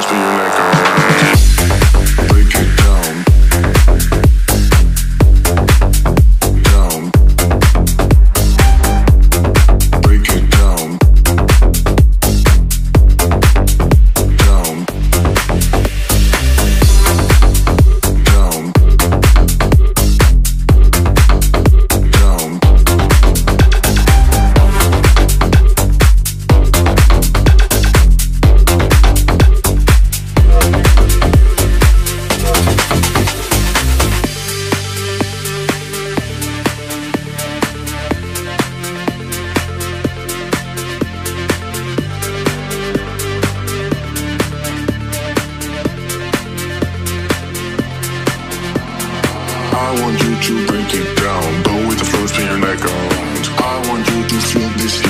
things be like alright. I want you to break it down. Go with the first spin your neck around. I want you to feel this.